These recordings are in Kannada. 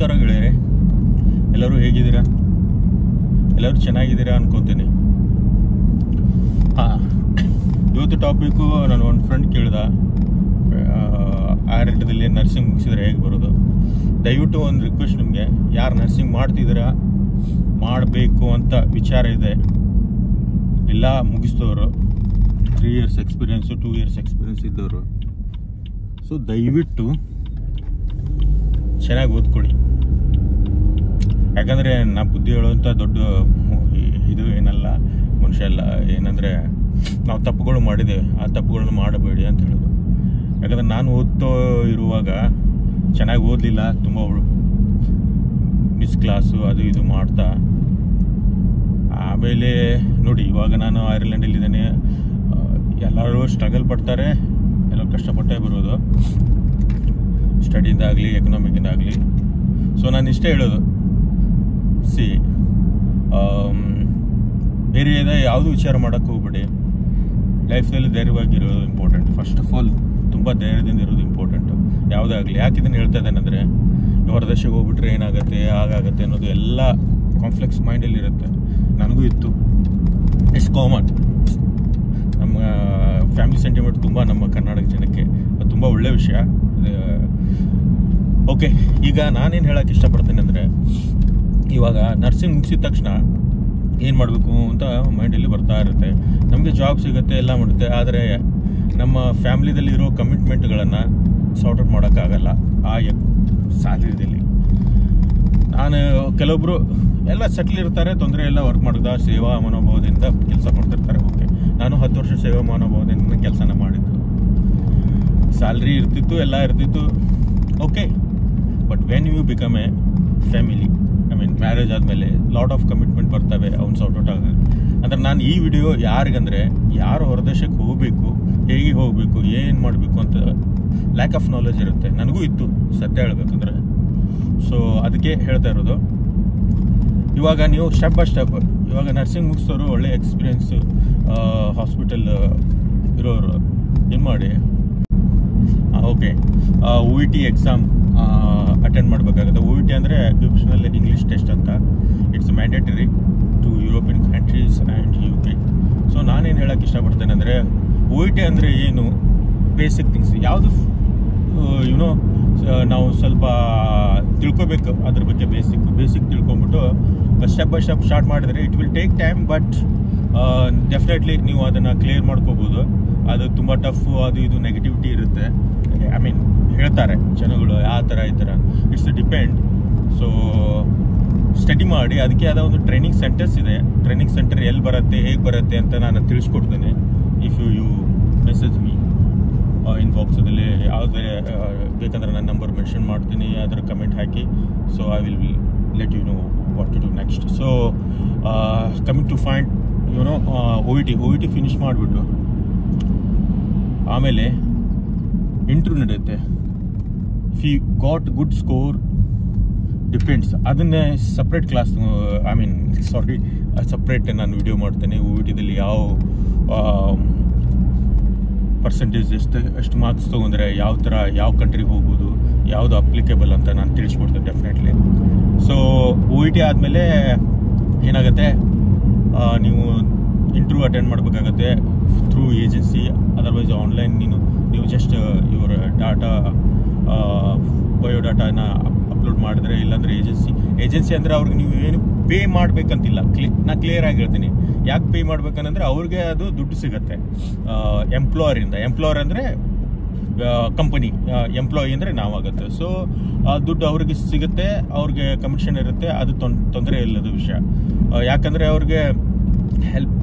ನಮಸ್ಕಾರ ಗೆಳೆಯರೆ. ಎಲ್ಲರೂ ಹೇಗಿದ್ದೀರಾ? ಎಲ್ಲರೂ ಚೆನ್ನಾಗಿದ್ದೀರಾ ಅನ್ಕೊತೀನಿ. ಹಾಂ, ಇವತ್ತು ಟಾಪಿಕ್ಕು ನಾನು ಒಂದು ಫ್ರೆಂಡ್ ಕೇಳ್ದ. ಆಡಳಿತದಲ್ಲಿ ನರ್ಸಿಂಗ್ ಮುಗಿಸಿದ್ರೆ ಹೇಗೆ ಬರೋದು? ದಯವಿಟ್ಟು ಒಂದು ರಿಕ್ವೆಸ್ಟ್ ನಿಮಗೆ. ಯಾರು ನರ್ಸಿಂಗ್ ಮಾಡ್ತಿದ್ದೀರಾ? ಮಾಡಬೇಕು ಅಂತ ವಿಚಾರ ಇದೆ. ಎಲ್ಲ ಮುಗಿಸಿದವರು three years experience two years experience ಇದ್ದವರು. ಸೊ ದಯವಿಟ್ಟು ಚೆನ್ನಾಗಿ ಓದ್ಕೊಳ್ಳಿ. ಯಾಕಂದರೆ ನಾ ಬುದ್ಧಿ ಹೇಳುವಂಥ ದೊಡ್ಡ ಇದು ಏನಲ್ಲ, ಮನುಷ್ಯ ಅಲ್ಲ, ಏನಂದರೆ ನಾವು ತಪ್ಪುಗಳು ಮಾಡಿದ್ದೇವೆ ಆ ತಪ್ಪುಗಳನ್ನು ಮಾಡಬೇಡಿ ಅಂತ ಹೇಳೋದು. ಯಾಕಂದರೆ ನಾನು ಓದ್ತೋ ಇರುವಾಗ ಚೆನ್ನಾಗಿ ಓದಲಿಲ್ಲ, ತುಂಬ ಮಿಸ್ ಕ್ಲಾಸು ಅದು ಇದು ಮಾಡ್ತಾ, ಆಮೇಲೆ ನೋಡಿ, ಇವಾಗ ನಾನು ಐರ್ಲೆಂಡಲ್ಲಿದ್ದೇನೆ ಎಲ್ಲರೂ ಸ್ಟ್ರಗಲ್ ಪಡ್ತಾರೆ ಎಲ್ಲ ಕಷ್ಟಪಟ್ಟೇ ಬರೋದು. ಸ್ಟಡಿಯಿಂದಾಗಲಿ ಎಕನಾಮಿಕಿಂದಾಗಲಿ ಸೊ ನಾನು ಇಷ್ಟೇ ಹೇಳೋದು. ಸಿ ಬೇರೆ ಯಾವುದು ವಿಚಾರ ಮಾಡೋಕ್ಕೆ ಹೋಗ್ಬೇಡಿ. ಲೈಫ್ನಲ್ಲಿ ಧೈರ್ಯವಾಗಿರೋದು ಇಂಪಾರ್ಟೆಂಟ್ ಫಸ್ಟ್ ಆಫ್ ಆಲ್ ತುಂಬ ಧೈರ್ಯದಿಂದ ಇರೋದು ಇಂಪಾರ್ಟೆಂಟು ಯಾವುದೇ ಆಗಲಿ. ಯಾಕೆ ಇದನ್ನು ಹೇಳ್ತಾ ಇದ್ದೇನೆಂದರೆ ಹೊರದೇಶಕ್ಕೆ ಹೋಗ್ಬಿಟ್ರೆ ಏನಾಗುತ್ತೆ, ಹಾಗಾಗತ್ತೆ ಅನ್ನೋದು ಎಲ್ಲ ಕಾಂಪ್ಲೆಕ್ಸ್ ಮೈಂಡಲ್ಲಿ ಇರುತ್ತೆ. ನನಗೂ ಇತ್ತು. ಇಟ್ಸ್ ಕಾಮನ್ ನಮ್ಮ ಫ್ಯಾಮಿಲಿ ಸೆಂಟಿಮೆಂಟ್ ತುಂಬ ನಮ್ಮ ಕರ್ನಾಟಕ ಜನಕ್ಕೆ. ಅದು ತುಂಬ ಒಳ್ಳೆಯ ವಿಷಯ. ಓಕೆ ಈಗ ನಾನೇನು ಹೇಳೋಕ್ಕೆ ಇಷ್ಟಪಡ್ತೇನೆ ಅಂದರೆ, ಇವಾಗ ನರ್ಸಿಂಗ್ ಮುಗಿಸಿದ ತಕ್ಷಣ ಏನು ಮಾಡಬೇಕು ಅಂತ ಮೈಂಡಲ್ಲಿ ಬರ್ತಾ ಇರುತ್ತೆ. ನಮಗೆ ಜಾಬ್ ಸಿಗುತ್ತೆ, ಎಲ್ಲ ಮಾಡುತ್ತೆ, ಆದರೆ ನಮ್ಮ ಫ್ಯಾಮ್ಲಿದಲ್ಲಿ ಇರೋ ಕಮಿಟ್ಮೆಂಟ್ಗಳನ್ನು ಸಾರ್ಟ್ ಔಟ್ ಮಾಡೋಕ್ಕಾಗಲ್ಲ ಆ ಸಾಧ್ಯದಲ್ಲಿ ನಾನು ಕೆಲವೊಬ್ಬರು ಎಲ್ಲ ಸೆಟ್ಲ್ ಇರ್ತಾರೆ, ತೊಂದರೆ ಎಲ್ಲ ವರ್ಕ್ ಮಾಡಿದ, ಸೇವಾ ಮನೋಭಾವದಿಂದ ಕೆಲಸ ಮಾಡ್ತಿರ್ತಾರೆ ಓಕೆ ನಾನು ಹತ್ತು ವರ್ಷ ಸೇವಾ ಮನೋಭಾವದಿಂದ ಕೆಲಸನ ಮಾಡಿದ್ದು. ಸ್ಯಾಲ್ರಿ ಇರ್ತಿತ್ತು, ಎಲ್ಲ ಇರ್ತಿತ್ತು. Okay but when you become a family I mean marriage ಆದಮೇಲೆ ಲಾಟ್ ಆಫ್ ಕಮಿಟ್ಮೆಂಟ್ ಬರ್ತವೆ, ಅವ್ನು ಸಾರ್ಟ್ ಔಟ್ ಆಗ ಅಂದರೆ ನಾನು ಈ ವಿಡಿಯೋ ಯಾರಿಗಂದರೆ, ಯಾರು ಹೊರದೇಶಕ್ಕೆ ಹೋಗಬೇಕು, ಹೇಗೆ ಹೋಗಬೇಕು, ಏನು ಮಾಡಬೇಕು ಅಂತ ಲ್ಯಾಕ್ ಆಫ್ ನಾಲೆಜ್ ಇರುತ್ತೆ. ನನಗೂ ಇತ್ತು ಸತ್ಯ ಹೇಳಬೇಕಂದ್ರೆ. ಸೊ ಅದಕ್ಕೆ ಹೇಳ್ತಾ ಇರೋದು. ಇವಾಗ ನೀವು ಸ್ಟೆಪ್ ಬೈ ಸ್ಟೆಪ್ ಇವಾಗ ನರ್ಸಿಂಗ್ ಮುಗಿಸೋರು ಒಳ್ಳೆ ಎಕ್ಸ್ಪೀರಿಯನ್ಸ್ ಹಾಸ್ಪಿಟಲ್ ಇರೋರು ಏನು ಮಾಡಿ okay O E T exam attend ಮಾಡಬೇಕಾಗುತ್ತೆ. ಒ ಇ ಟಿ ಅಂದರೆ ಆಕ್ಯುಪೇಷನಲ್ ಇಂಗ್ಲೀಷ್ ಟೆಸ್ಟ್ ಅಂತ. It's mandatory to European countries and U K so ನಾನೇನು ಹೇಳೋಕ್ಕೆ ಇಷ್ಟಪಡ್ತೇನೆ ಅಂದರೆ ಒ ಇ ಟಿ ಅಂದರೆ ಏನು? ಬೇಸಿಕ್ ಥಿಂಗ್ಸ್ ಯಾವುದು ಯುನೋ ನಾವು ಸ್ವಲ್ಪ ತಿಳ್ಕೊಬೇಕು ಅದ್ರ ಬಗ್ಗೆ ಬೇಸಿಕ್ ಬೇಸಿಕ್ ತಿಳ್ಕೊಂಬಿಟ್ಟು ಸ್ಟೆಪ್ ಬೈ ಸ್ಟೆಪ್ ಸ್ಟಾರ್ಟ್ ಮಾಡಿದರೆ it will take time but definitely ನೀವು ಅದನ್ನು ಕ್ಲಿಯರ್ ಮಾಡ್ಕೋಬೋದು. ಅದು ತುಂಬ ಟಫು ಅದು ಇದು ನೆಗೆಟಿವಿಟಿ ಇರುತ್ತೆ. ಐ ಮೀನ್ ಹೇಳ್ತಾರೆ ಜನಗಳು, ಆ ಥರ, ಈ ಥರ. ಇಟ್ಸ್ ಡಿಪೆಂಡ್ ಸೊ ಸ್ಟಡಿ ಮಾಡಿ, ಅದಕ್ಕೆ ಆದ ಒಂದು ಟ್ರೈನಿಂಗ್ ಸೆಂಟರ್ಸ್ ಇದೆ. ಟ್ರೈನಿಂಗ್ ಸೆಂಟರ್ ಎಲ್ಲಿ ಬರುತ್ತೆ, ಹೇಗೆ ಬರುತ್ತೆ ಅಂತ ನಾನು ತಿಳಿಸ್ಕೊಡ್ತೇನೆ. If you you message me ಇನ್ಬಾಕ್ಸಲ್ಲಿ ಯಾವುದೇ ಬೇಕಂದ್ರೆ ನನ್ನ ನಂಬರ್ ಮೆನ್ಷನ್ ಮಾಡ್ತೀನಿ, ಅದರ comment hockey. So I will let you know what to do next so coming to find you know O E T O T finish ಮಾಡಿಬಿಟ್ಟು ಆಮೇಲೆ ಇಂಟ್ರ್ಯೂ ನಡೆಯುತ್ತೆ. You got good score depends ಅದನ್ನೇ separate class I mean sorry separate ನಾನು ವಿಡಿಯೋ ಮಾಡ್ತೇನೆ. ಒ ಟಿದಲ್ಲಿ ಯಾವ ಪರ್ಸೆಂಟೇಜ್ ಎಷ್ಟು ಎಷ್ಟು ಮಾರ್ಕ್ಸ್ ತೊಗೊಂಡ್ರೆ ಯಾವ ಥರ, ಯಾವ ಕಂಟ್ರಿಗೆ ಹೋಗ್ಬೋದು, ಯಾವುದು ಅಪ್ಲಿಕೇಬಲ್ ಅಂತ ನಾನು ತಿಳಿಸ್ಕೊಡ್ತೇನೆ definitely so O E T ಆದಮೇಲೆ ಏನಾಗುತ್ತೆ? ನೀವು ಇಂಟರ್ವ್ಯೂ ಅಟೆಂಡ್ ಮಾಡಬೇಕಾಗತ್ತೆ ಥ್ರೂ ಏಜೆನ್ಸಿ ಅದರ್ವೈಸ್ ಆನ್ಲೈನ್ ನೀನು, ನೀವು ಜಸ್ಟ್ ಇವರ ಡಾಟಾ ಬಯೋಡಾಟಾನ ಅಪ್ಲೋಡ್ ಮಾಡಿದ್ರೆ, ಇಲ್ಲಾಂದರೆ ಏಜೆನ್ಸಿ ಏಜೆನ್ಸಿ ಅಂದರೆ ಅವ್ರಿಗೆ ನೀವು ಏನು ಪೇ ಮಾಡ್ಬೇಕಂತಿಲ್ಲ. ಕ್ಲಿ ನಾ ಕ್ಲಿಯರ್ ಆಗಿ ಹೇಳ್ತೀನಿ ಯಾಕೆ ಪೇ ಮಾಡ್ಬೇಕಂದ್ರೆ ಅವ್ರಿಗೆ ಅದು ದುಡ್ಡು ಸಿಗುತ್ತೆ. ಎಂಪ್ಲಾಯರಿಂದ ಎಂಪ್ಲಾಯರ್ ಅಂದರೆ ಕಂಪನಿ ಎಂಪ್ಲಾಯಿ ಅಂದರೆ ನಾವಾಗುತ್ತೆ. ಸೊ ಆ ದುಡ್ಡು ಅವ್ರಿಗೆ ಸಿಗುತ್ತೆ, ಅವ್ರಿಗೆ ಕಮಿಷನ್ ಇರುತ್ತೆ, ಅದು ತೊಂದರೆ ಇಲ್ಲದ ವಿಷಯ. ಯಾಕಂದರೆ ಅವ್ರಿಗೆ ಹೆಲ್ಪ್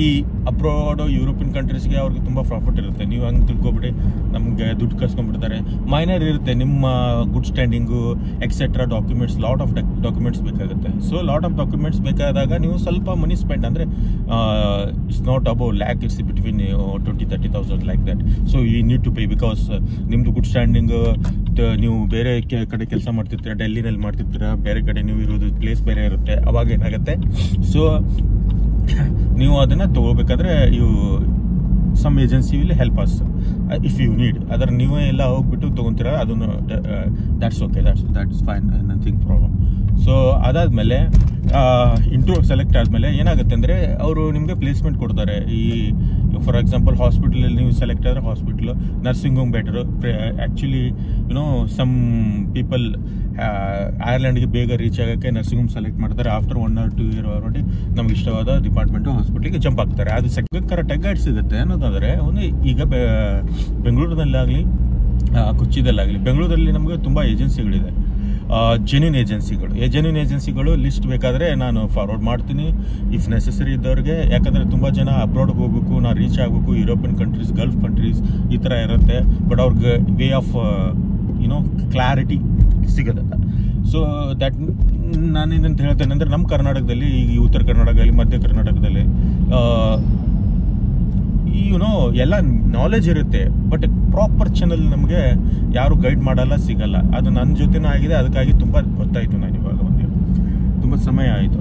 ಈ ಅಬ್ರಾಡ್ ಯುರೋಪಿಯನ್ ಕಂಟ್ರೀಸ್ಗೆ ಅವ್ರಿಗೆ ತುಂಬ ಪ್ರಾಫಿಟ್ ಇರುತ್ತೆ. ನೀವು ಹಂಗೆ ತಿಳ್ಕೊಬಿಡಿ, ನಮಗೆ ದುಡ್ಡು ಕಳ್ಸ್ಕೊಂಡ್ಬಿಡ್ತಾರೆ ಮೈನರ್ ಇರುತ್ತೆ, ನಿಮ್ಮ good standing etcetera documents lot of documents ಬೇಕಾಗುತ್ತೆ. ಸೊ ಲಾಟ್ ಆಫ್ ಡಾಕ್ಯುಮೆಂಟ್ಸ್ ಬೇಕಾದಾಗ ನೀವು ಸ್ವಲ್ಪ ಮನಿ ಸ್ಪೆಂಡ್ ಅಂದರೆ it's not above lakh it's between twenty thirty thousand like that so you need to pay because ನಿಮ್ಮದು ಗುಡ್ ಸ್ಟ್ಯಾಂಡಿಂಗ್ ನೀವು ಬೇರೆ ಕಡೆ ಕೆಲಸ ಮಾಡ್ತಿರ್ತೀರ, ಡೆಲ್ಲಿನಲ್ಲಿ ಮಾಡ್ತಿರ್ತೀರ, ಬೇರೆ ಕಡೆ ನೀವು ಇರೋದು ಪ್ಲೇಸ್ ಬೇರೆ ಇರುತ್ತೆ, ಅವಾಗ ಏನಾಗುತ್ತೆ? ಸೊ ನೀವು ಅದನ್ನು ತೊಗೋಬೇಕಾದ್ರೆ ಇವು some agency will help us if you need ಅದರ ನೀವೇ ಎಲ್ಲ ಹೋಗ್ಬಿಟ್ಟು ತೊಗೊಂತೀರ, ಅದನ್ನು that's okay that's that's fine nothing problem so ಅದಾದಮೇಲೆ ಇಂಟ್ರೂ ಸೆಲೆಕ್ಟ್ ಆದಮೇಲೆ ಏನಾಗುತ್ತೆ ಅಂದರೆ, ಅವರು ನಿಮಗೆ ಪ್ಲೇಸ್ಮೆಂಟ್ ಕೊಡ್ತಾರೆ. ಈ ಫಾರ್ ಎಕ್ಸಾಂಪಲ್ ಹಾಸ್ಪಿಟಲಲ್ಲಿ ನೀವು ಸೆಲೆಕ್ಟ್ ಆದರೆ hospital nursing home better actually you know some people ಐರ್ಲೆಂಡ್ಗೆ ಬೇಗ ರೀಚ್ ಆಗೋಕ್ಕೆ ನರ್ಸಿಂಗ್ ಹೋಮ್ ಸೆಲೆಕ್ಟ್ ಮಾಡ್ತಾರೆ. After one or two year already ನಮ್ಗೆ ಇಷ್ಟವಾದ ಡಿಪಾರ್ಟ್ಮೆಂಟು ಹಾಸ್ಪಿಟ್ಲಿಗೆ ಜಂಪ್ ಆಗ್ತಾರೆ. ಅದು ಸೆಕೆಂಡ್ ಕರೆಕ್ಟಾಗಿ ಗೈಡ್ಸ್ ಸಿಗುತ್ತೆ ಅನ್ನೋದಾದರೆ ಒಂದು ಈಗ ಬೆಂಗಳೂರಿನಲ್ಲಾಗಲಿ ಕೊಚ್ಚಿದಲ್ಲಾಗಲಿ, ಬೆಂಗಳೂರಲ್ಲಿ ನಮಗೆ ತುಂಬ ಏಜೆನ್ಸಿಗಳಿದೆ. ಜೆನ್ಯೂನ್ ಏಜೆನ್ಸಿಗಳು ಜೆನ್ಯೂನ್ ಏಜೆನ್ಸಿಗಳು ಲಿಸ್ಟ್ ಬೇಕಾದರೆ ನಾನು ಫಾರ್ವರ್ಡ್ ಮಾಡ್ತೀನಿ. ಇಫ್ ನೆಸೆಸರಿ ಇದ್ದವ್ರಿಗೆ. ಯಾಕಂದರೆ ತುಂಬ ಜನ ಅಬ್ರಾಡ್ ಹೋಗಬೇಕು ನಾನು ರೀಚ್ ಆಗಬೇಕು ಯುರೋಪಿಯನ್ ಕಂಟ್ರೀಸ್ ಗಲ್ಫ್ ಕಂಟ್ರೀಸ್ ಈ ಥರ ಇರುತ್ತೆ. ಬಟ್ ಅವ್ರಿಗೆ way of you know clarity ಸಿಗೋದಲ್ಲ so that ನಾನೇನಂತ ಹೇಳ್ತೇನೆ ಅಂದರೆ ನಮ್ಮ ಕರ್ನಾಟಕದಲ್ಲಿ, ಈ ಉತ್ತರ ಕರ್ನಾಟಕದಲ್ಲಿ, ಮಧ್ಯ ಕರ್ನಾಟಕದಲ್ಲಿ ಯುನೋ ಎಲ್ಲ ನಾಲೆಜ್ ಇರುತ್ತೆ ಬಟ್ ಪ್ರಾಪರ್ ಚಾನಲ್ ನಮಗೆ ಯಾರು ಗೈಡ್ ಮಾಡಲ್ಲ, ಸಿಗಲ್ಲ. ಅದು ನನ್ನ ಜೊತೆನೂ ಆಗಿದೆ, ಅದಕ್ಕಾಗಿ ತುಂಬ ಗೊತ್ತಾಯಿತು ನಾನು ಇವಾಗ ಒಂದು ತುಂಬ ಸಮಯ ಆಯಿತು.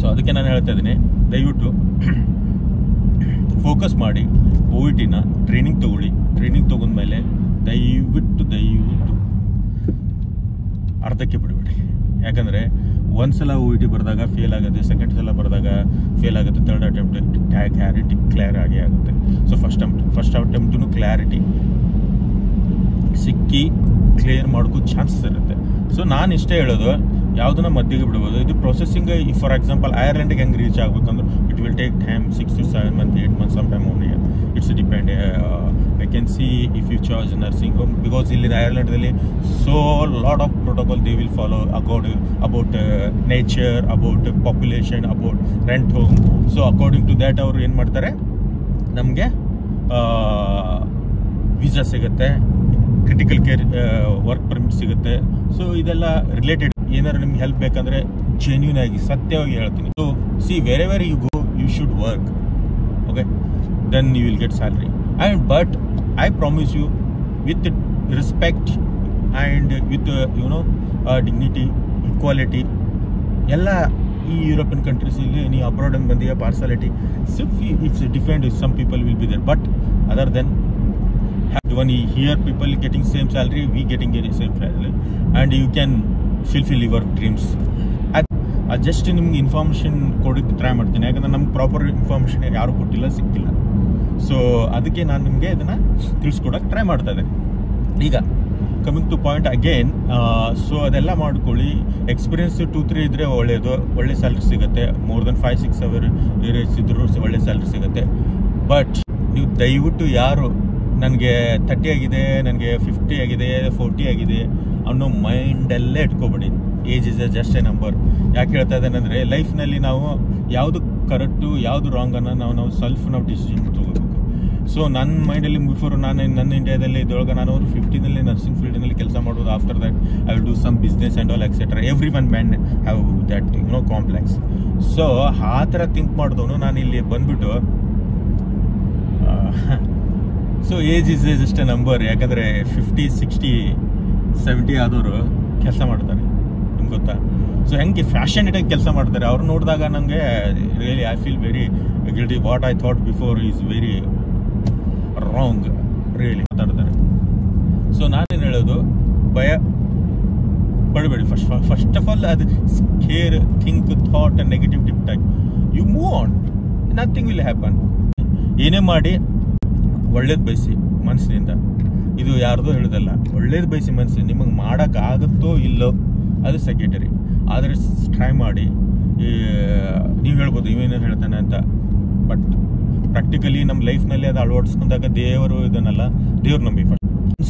ಸೊ ಅದಕ್ಕೆ ನಾನು ಹೇಳ್ತಾ ಇದ್ದೀನಿ, ದಯವಿಟ್ಟು ಫೋಕಸ್ ಮಾಡಿ ಒ ಟ್ರೈನಿಂಗ್ ತೊಗೊಳ್ಳಿ. ಟ್ರೈನಿಂಗ್ ತೊಗೊಂಡ್ಮೇಲೆ ದಯವಿಟ್ಟು ದಯವಿಟ್ಟು ಅರ್ಧಕ್ಕೆ ಬಿಡಬೇಡಿ. ಯಾಕಂದರೆ ಒಂದ್ಸಲ ಇ ಟಿ ಬರೆದಾಗ ಫೇಲ್ ಆಗುತ್ತೆ ಸೆಕೆಂಡ್ ಸಲ ಬರೆದಾಗ ಫೇಲ್ ಆಗುತ್ತೆ ತರ್ಡ್ ಅಟೆಂಪ್ಟ್ ಕ್ಲಾರಿಟಿ ಕ್ಲಿಯರ್ ಆಗಿ ಆಗುತ್ತೆ. So first first attempt clarity ಸಿಕ್ಕಿ ಕ್ಲಿಯರ್ ಮಾಡೋಕ್ಕೂ ಚಾನ್ಸಸ್ ಇರುತ್ತೆ. ಸೊ ನಾನು ಇಷ್ಟೇ ಹೇಳೋದು, ಯಾವುದನ್ನ ಮಧ್ಯೆಗೆ ಬಿಡ್ಬೋದು. ಇದು ಪ್ರೊಸೆಸಿಂಗ್ ಫಾರ್ ಎಕ್ಸಾಂಪಲ್ ಐರ್ಲೆಂಡ್ಗೆ ಹೆಂಗೆ ರೀಚ್ ಆಗಬೇಕಂದ್ರೆ it will take time six to seven month eight month some time one year it's depend vacancy if you charge nursing home because ಇಲ್ಲಿ ಐರ್ಲೆಂಡ್ದಲ್ಲಿ so lot of protocol they will follow accord about nature about population about rent home so according to that ಅವರು ಏನು ಮಾಡ್ತಾರೆ? ನಮಗೆ ವೀಸಾ ಸಿಗುತ್ತೆ ಕ್ರಿಟಿಕಲ್ ಕೇರ್ ವರ್ಕ್ ಪರ್ಮಿಟ್ ಸಿಗುತ್ತೆ. ಸೊ ಇದೆಲ್ಲ ರಿಲೇಟೆಡ್ ಏನಾದ್ರು ನಿಮ್ಗೆ ಹೆಲ್ಪ್ ಬೇಕಂದ್ರೆ ಜೆನ್ಯೂನ್ ಆಗಿ, ಸತ್ಯವಾಗಿ ಹೇಳ್ತೀನಿ. So see wear very you go you should work okay then you will get salary and but I respect you with uh, and with uh, dignity equality ಎಲ್ಲ ಈ ಯುರೋಪಿಯನ್ ಕಂಟ್ರೀಸಲ್ಲಿ ನೀವು ಅಬ್ರಾಡ್ ಅಂತ ಬಂದಿಯ partiality if depend some people will be there but other than when ಈ here people getting same salary we getting same salary and you can can your dreams ಅದು ಜಸ್ಟ್ ನಿಮ್ಗೆ ಇನ್ಫಾರ್ಮೇಷನ್ ಕೊಡೋಕ್ಕೆ ಟ್ರೈ ಮಾಡ್ತೀನಿ. ಯಾಕಂದ್ರೆ ನಮ್ಗೆ ಪ್ರಾಪರ್ ಇನ್ಫಾರ್ಮೇಷನ್ ಯಾರು ಕೊಟ್ಟಿಲ್ಲ ಸಿಕ್ತಿಲ್ಲ ಸೊ ಅದಕ್ಕೆ ನಾನು ನಿಮಗೆ ಇದನ್ನು ತಿಳಿಸ್ಕೊಡೋಕೆ ಟ್ರೈ ಮಾಡ್ತಾ ಇದೆ ಈಗ coming to point again so ಅದೆಲ್ಲ ಮಾಡ್ಕೊಳ್ಳಿ. ಎಕ್ಸ್ಪೀರಿಯನ್ಸ್ ಟೂ ತ್ರೀ ಇದ್ದರೆ ಒಳ್ಳೆಯದು ಒಳ್ಳೆ ಸ್ಯಾಲ್ರಿ ಸಿಗುತ್ತೆ. More than five six or years ಇದ್ರೂ ಒಳ್ಳೆ ಸ್ಯಾಲ್ರಿ ಸಿಗುತ್ತೆ. ಬಟ್ ನೀವು ದಯವಿಟ್ಟು ಯಾರು ನನಗೆ ತರ್ಟಿ ಆಗಿದೆ, ನನಗೆ ಫಿಫ್ಟಿ ಆಗಿದೆ ಫೋರ್ಟಿ ಆಗಿದೆ ಅನ್ನೋ ಮೈಂಡಲ್ಲೇ ಇಟ್ಕೊಬೇಡಿ. Age is a just a number ಯಾಕೆ ಹೇಳ್ತಾ ಇದ್ದೇನೆ ಅಂದರೆ ಲೈಫ್ನಲ್ಲಿ ನಾವು ಯಾವುದು ಕರೆಕ್ಟು ಯಾವುದು ರಾಂಗ್ ಅನ್ನೋ ನಾವು ನಾವು ಸೆಲ್ಫ್ ನಾವು ಡಿಸಿಷನ್ ತೊಗೋಬೇಕು. ಸೊ ನನ್ನ ಮೈಂಡಲ್ಲಿ ಬಿಫೋರ್ ನಾನು ನನ್ನ ಇಂಡಿಯಾದಲ್ಲಿ ಇದೊಳಗೆ ನಾನು ಅವರು ಫಿಫ್ಟೀನಲ್ಲಿ ನರ್ಸಿಂಗ್ ಫೀಲ್ಡಿನಲ್ಲಿ ಕೆಲಸ ಮಾಡೋದು. After that I will do some business and all etcetera every one man have that you know complex so ಆ ಥರ ಥಿಂಕ್ ಮಾಡಿದವನು ನಾನು ಇಲ್ಲಿ ಬಂದ್ಬಿಟ್ಟು ಸೊ ಏಜ್ ಇಸ್ ಏಜ್ ಅಷ್ಟೇ ನಂಬರ್ ಯಾಕಂದರೆ ಫಿಫ್ಟಿ ಸಿಕ್ಸ್ಟಿ ಸೆವೆಂಟಿ ಆದವರು ಕೆಲಸ ಮಾಡ್ತಾರೆ. ನಿಮ್ಗೆ ಗೊತ್ತಾ? ಸೊ ಹೆಂಗೆ ಫ್ಯಾಷನ್ ಇಟ್ಟಾಗಿ ಕೆಲಸ ಮಾಡ್ತಾರೆ. ಅವ್ರು ನೋಡಿದಾಗ ನನಗೆ really I feel very guilty what I thought before is very wrong really ಮಾತಾಡ್ತಾರೆ. ಸೊ ನಾನೇನು ಹೇಳೋದು? ಭಯ. ಪಡಬೇಡಿ ಫಸ್ಟ್ ಫಸ್ಟ್ ಆಫ್ ಆಲ್ ಅದು care think thought negative ಟಿಪ್ಟಾಗಿ you move on nothing will happen ಏನೇ ಮಾಡಿ, ಒಳ್ಳೇದು ಬಯಸಿ ಮನಸ್ಸಿನಿಂದ ಇದು ಯಾರ್ದೋ ಹೇಳೋದಲ್ಲ, ಒಳ್ಳೇದು ಬಯಸಿ ಮನಸ್ಸು ನಿಮಗೆ ಮಾಡೋಕ್ಕಾಗುತ್ತೋ ಇಲ್ಲೋ, ಅದು ಸೆಕೆಂಡರಿ ಆದರೆ ಟ್ರೈ ಮಾಡಿ. ನೀವು ಹೇಳ್ಬೋದು ಇವೇನು ಹೇಳ್ತಾನೆ ಅಂತ. ಬಟ್ ಪ್ರಾಕ್ಟಿಕಲಿ ನಮ್ಮ ಲೈಫ್ನಲ್ಲಿ ಅದು ಅಳವಡಿಸ್ಕೊಂಡಾಗ ದೇವರು ಇದನ್ನೆಲ್ಲ, ದೇವ್ರು ನಂಬಿ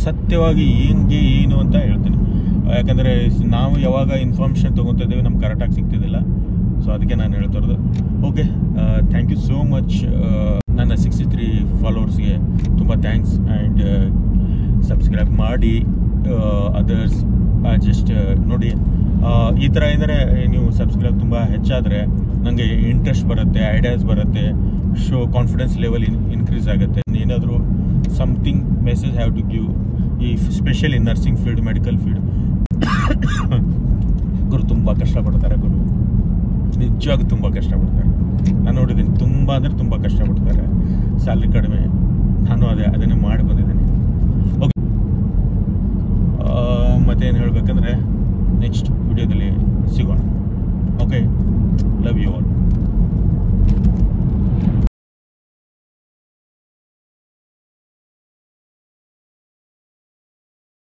ಸತ್ಯವಾಗಿ ಹೆಂಗೆ ಏನು ಅಂತ ಹೇಳ್ತೀನಿ. ಯಾಕಂದರೆ ನಾವು ಯಾವಾಗ ಇನ್ಫಾರ್ಮೇಷನ್ ತೊಗೊತಾ ನಮ್ಗೆ ಕರೆಕ್ಟಾಗಿ ಸಿಗ್ತಿದ್ದಿಲ್ಲ. ಸೊ ಅದಕ್ಕೆ ನಾನು ಹೇಳ್ತಿರೋದು okay thank you so much ನನ್ನ ಸಿಕ್ಸ್ಟಿ ತ್ರೀ ಫಾಲೋವರ್ಸ್ಗೆ ತುಂಬ ಥ್ಯಾಂಕ್ಸ್ ಆ್ಯಂಡ್ ಸಬ್ಸ್ಕ್ರೈಬ್ ಮಾಡಿ ಅದರ್ಸ್ ಜಸ್ಟ್ ನೋಡಿ. ಈ ಥರ ಇದ್ದರೆ ನೀವು ಸಬ್ಸ್ಕ್ರೈಬ್ ತುಂಬ ಹೆಚ್ಚಾದರೆ ನನಗೆ ಇಂಟ್ರೆಸ್ಟ್ ಬರುತ್ತೆ ಐಡಿಯಾಸ್ ಬರುತ್ತೆ show confidence level in increase ಆಗುತ್ತೆ. ಏನಾದರೂ something message have to give ಈ specially nursing field medical field ಗುರು ತುಂಬ ಕಷ್ಟಪಡ್ತಾರೆ ಗುರು. ನಿಜವಾಗಿ ತುಂಬ ಕಷ್ಟಪಡ್ತಾರೆ. ನಾನು ನೋಡಿದ್ದೀನಿ ತುಂಬ ಅಂದರೆ ತುಂಬ ಕಷ್ಟಪಡ್ತಾರೆ. ಸ್ಯಾಲ್ರಿ ಕಡಿಮೆ. ನಾನು ಅದೇ, ಅದನ್ನೇ ಮಾಡಿ ಬಂದಿದ್ದೀನಿ. ಓಕೆ ಮತ್ತೇನು ಹೇಳಬೇಕಂದ್ರೆ ನೆಕ್ಸ್ಟ್ Спасибо.